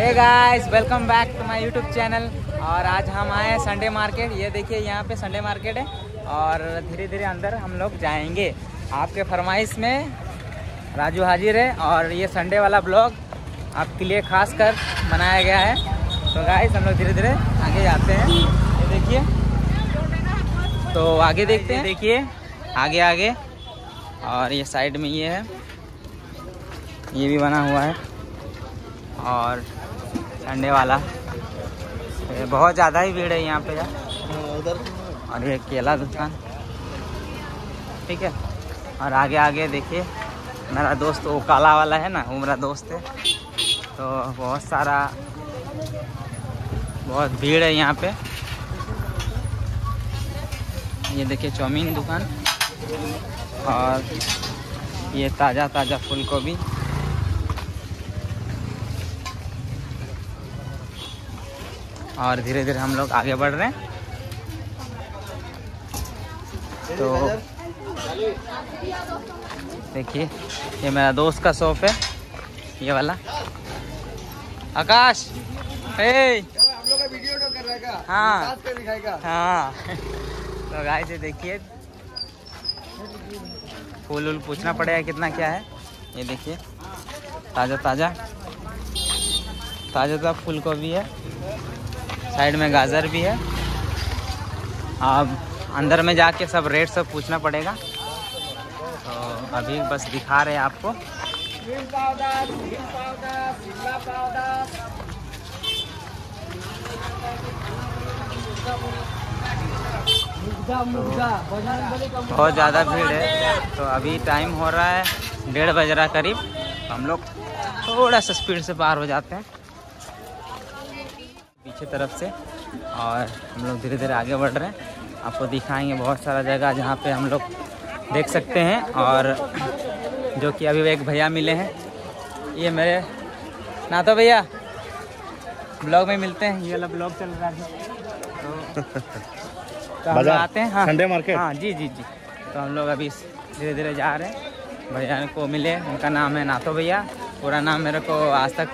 Hey guys welcome back to my YouTube channel और आज हम आए हैं संडे मार्केट ये देखिए यहाँ पे संडे मार्केट है। और धीरे धीरे अंदर हम लोग जाएँगे। आपके फरमाइश में राजू हाजिर है और ये संडे वाला ब्लॉग आपके लिए खास कर बनाया गया है। तो गाइस हम लोग धीरे धीरे आगे जाते हैं। ये देखिए। तो आगे देखते हैं। देखिए। आगे आगे और ये साइड में ये है। ये भी बना हुआ है। और संडे वाला। बहुत ज़्यादा ही भीड़ है यहाँ पे यार। और ये केला दुकान। ठीक है। और आगे आगे देखिए। मेरा दोस्त वो काला वाला है ना वो मेरा दोस्त है। तो बहुत सारा बहुत भीड़ है यहाँ पे। ये देखिए चाउमीन दुकान। और ये ताज़ा ताज़ा फूल गोभी और धीरे धीरे हम लोग आगे बढ़ रहे हैं। तो देखिए, ये मेरा दोस्त का शॉप है, ये वाला। आकाश हे हाँ। हाँ। तो गाय से देखिए। फूल वूल पूछना पड़ेगा कितना क्या है। ये देखिए ताज़ा ताज़ा ताज़ा ताज़ा फूल गोभी है। साइड में गाजर भी है। अब अंदर में जाके सब रेट सब पूछना पड़ेगा। तो अभी बस दिखा रहे हैं आपको। बहुत ज़्यादा भीड़ है। तो अभी टाइम हो रहा है डेढ़ बज रहा करीब। तो हम लोग थोड़ा सा स्पीड से पार हो जाते हैं। पीछे तरफ़ से और हम लोग धीरे धीरे आगे बढ़ रहे हैं। आपको दिखाएँगे बहुत सारा जगह जहाँ पे हम लोग देख सकते हैं और जो कि अभी एक भैया मिले हैं। ये मेरे ना तो भैया ब्लॉग में मिलते हैं। ये वाला ब्लॉग चल रहा है। तो, तो हम आते हैं हाँ। संडे मार्केट हाँ जी जी जी। तो हम लोग अभी धीरे धीरे जा रहे हैं। भैया को मिले उनका नाम है नातो भैया। पूरा नाम मेरे को आज तक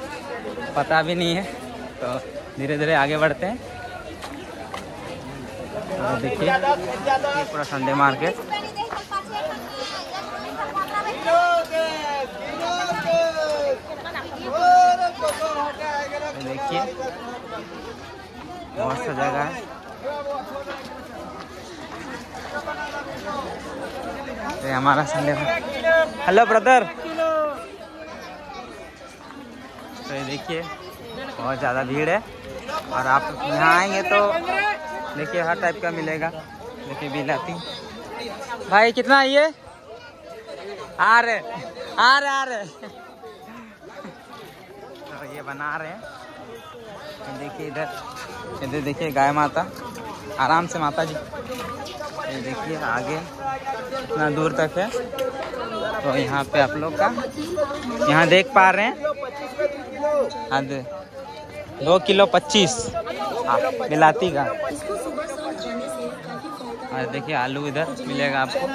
पता भी नहीं है। तो धीरे धीरे आगे बढ़ते हैं। तो देखिए, पूरा संडे मार्केट देखिए बहुत सा जगह है। हमारा संडे हेलो ब्रदर तो ये देखिए, बहुत ज़्यादा भीड़ है। और आप यहाँ आएँगे तो देखिए हर टाइप का मिलेगा। देखिए बिलाती भाई, कितना ये? आ रहे आ रहे आ रहे तो ये बना रहे हैं। देखिए इधर। इधर देखिए गाय माता। आराम से माता जी। देखिए आगे। इतना दूर तक है। तो यहाँ पे आप लोग का यहाँ देख पा रहे हैं। हाँ दे- किलो पच्चीस। हाँ, बिलाती का। और देखिए आलू इधर मिलेगा आपको।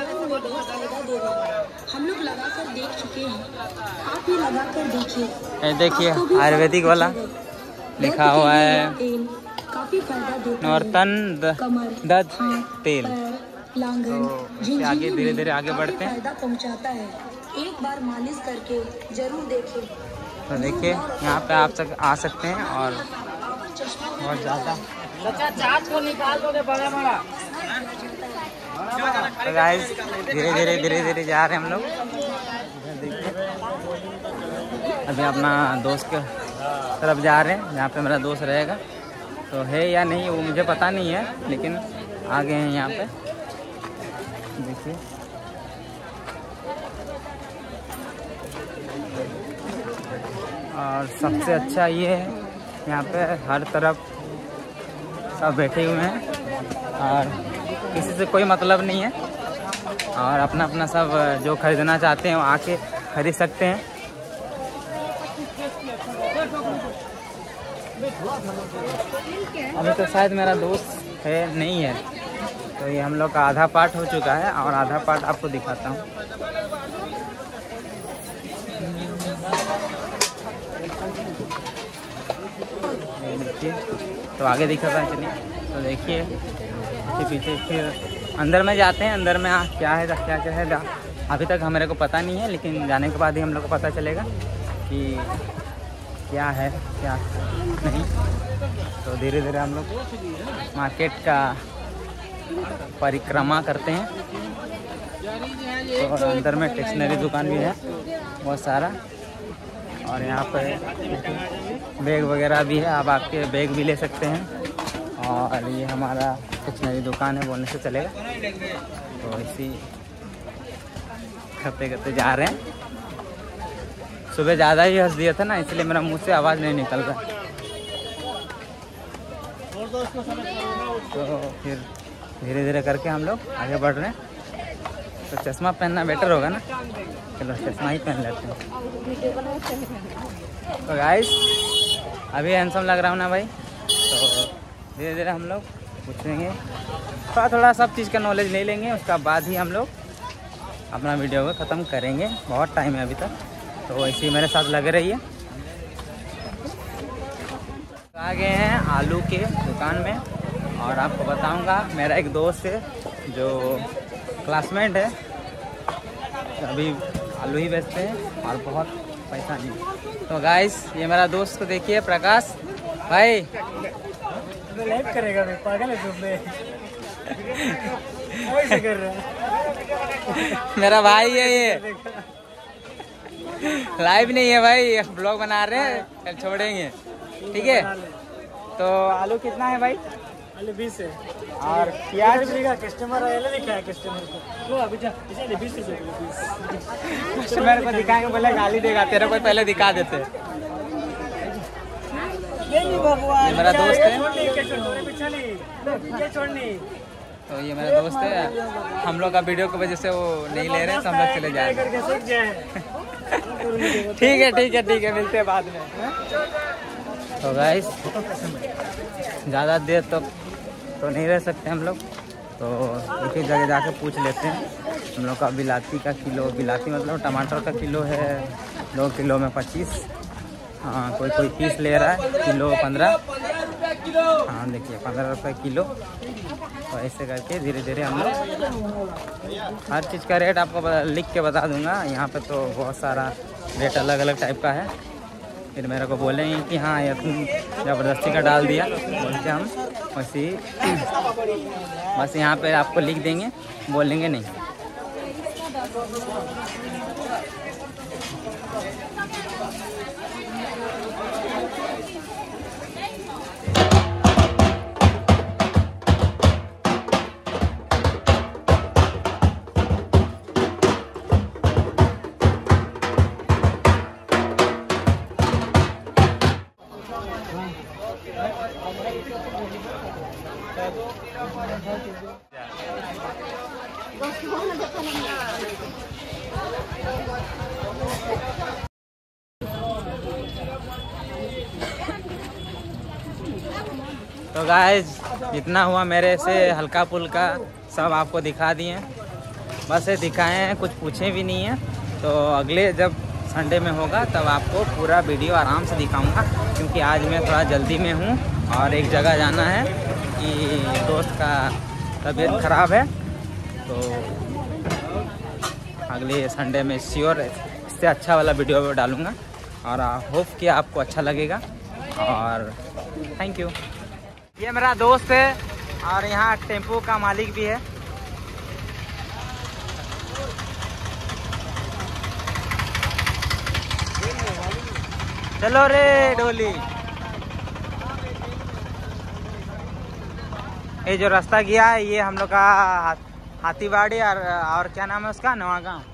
हम लोग लगा कर देख चुके हैं आप भी लगा कर देखिए ये देखिए आयुर्वेदिक वाला लिखा हुआ है। तेल काफ़ी फ़ायदा देता है। नॉर्तन द- कमर दत हाथ, तेल। तो आगे धीरे धीरे आगे बढ़ते हैं। पहुंचाता है। एक बार मालिश करके ज़रूर देखें। तो देखिए यहाँ पे आप सक, आ सकते हैं और बहुत ज़्यादा। तो गाइस धीरे धीरे धीरे धीरे जा रहे हैं हम लोग। देखिए। अभी अपना दोस्त के तरफ़ जा रहे हैं जहाँ पे मेरा दोस्त रहेगा। तो है या नहीं वो मुझे पता नहीं है लेकिन आ गए हैं यहाँ पे। देखिए। और सबसे अच्छा ये है, यहाँ पे हर तरफ़ सब बैठे हुए हैं। और किसी से कोई मतलब नहीं है। और अपना अपना सब जो खरीदना चाहते हैं वो आके खरीद सकते हैं। अभी तो शायद मेरा दोस्त है, नहीं है। तो ये हम लोग का आधा पार्ट हो चुका है और आधा पार्ट आपको दिखाता हूँ। देखिए तो आगे दिखा था चलिए। तो देखिए इसके पीछे फिर अंदर में जाते हैं अंदर में आ, क्या है क्या क्या है अभी तक हमारे को पता नहीं है लेकिन जाने के बाद ही हम लोग को पता चलेगा कि क्या है क्या नहीं। तो धीरे धीरे हम लोग मार्केट का परिक्रमा करते हैं। तो अंदर में स्टेशनरी दुकान भी है बहुत सारा। और यहाँ पर बैग वगैरह भी है, आप आपके बैग भी ले सकते हैं। और ये हमारा स्टेशनरी दुकान है बोलने से चलेगा। तो इसी करते करते जा रहे हैं। सुबह ज़्यादा ही हंस दिया था ना, इसलिए मेरा मुँह से आवाज़ नहीं निकल रहा। तो फिर धीरे धीरे करके हम लोग आगे बढ़ रहे हैं। तो चश्मा पहनना बेटर होगा ना। चलो, चश्मा ही पहन लेते हैं। तो गाइस अभी हैंडसम लग रहा हूँ ना भाई। तो धीरे धीरे हम लोग पूछेंगे। थोड़ा थोड़ा सब चीज़ का नॉलेज ले लेंगे, उसका बाद ही हम लोग अपना वीडियो को ख़त्म करेंगे। बहुत टाइम है अभी तक। तो ऐसे ही मेरे साथ लग रही है। आ गए हैं आलू के दुकान में। और आपको बताऊँगा, मेरा एक दोस्त है, जो क्लासमेट है। अभी आलू ही बेचते हैं और बहुत पैसा नहीं। तो गाइस ये मेरा दोस्त को देखिए प्रकाश भाई। लाइव करेगा मैं पागल है ऐसे कर रहा है। मेरा भाई है ये। लाइव नहीं है भाई ब्लॉग बना रहे हैं कल छोड़ेंगे। ठीक है? तो आलू कितना है भाई? है और प्याज कस्टमर आया लिखा कस्टमर को अभी जा इसे कस्टमर दिखाएँगे बोले गाली देगा तेरे को पहले दिखा देते नहीं नहीं भगवान ये मेरा दोस्त है। छोड़नी तो ये मेरा दोस्त है हम लोग का वीडियो की वजह से वो नहीं ले रहे तो हम लोग चले जाएँगे जाए ठीक है ठीक है ठीक है मिलते हैं बाद में। तो गाइस ज़्यादा देर तक तो नहीं रह सकते हम लोग। तो एक एक जगह जाके पूछ लेते हैं। हम लोग का बिलाती का किलो, बिलाती मतलब टमाटर का किलो है, दो किलो में पच्चीस। हाँ कोई कोई पीस ले रहा है, किलो पंद्रह। हाँ देखिए, पंद्रह रुपये किलो। तो ऐसे करके धीरे धीरे हम लोग हर चीज़ का रेट आपको लिख के बता दूँगा। यहाँ पे तो बहुत सारा रेट अलग अलग टाइप का है। फिर मेरे को बोलेंगे कि हाँ ये तुम ज़बरदस्ती का डाल दिया। बोल के हम वैसे बस यहाँ पे आपको लिख देंगे, बोलेंगे नहीं। तो गाइज़ जितना हुआ मेरे से हल्का फुल्का, सब आपको दिखा दिए। बस ये दिखाए हैं, कुछ पूछे भी नहीं है। तो अगले जब संडे में होगा, तब आपको पूरा वीडियो आराम से दिखाऊँगा, क्योंकि आज मैं थोड़ा जल्दी में हूँ और एक जगह जाना है। कि दोस्त का तबीयत ख़राब है तो अगले संडे में श्योर इससे अच्छा वाला वीडियो डालूँगा। और होप कि आपको अच्छा लगेगा। और थैंक यू ये मेरा दोस्त है, और यहाँ टेंपो का मालिक भी है। चलो रे, डोली। ये जो रास्ता गया है, ये हम लोग का हाथीबाड़ी और और क्या नाम है उसका? नवा गाँव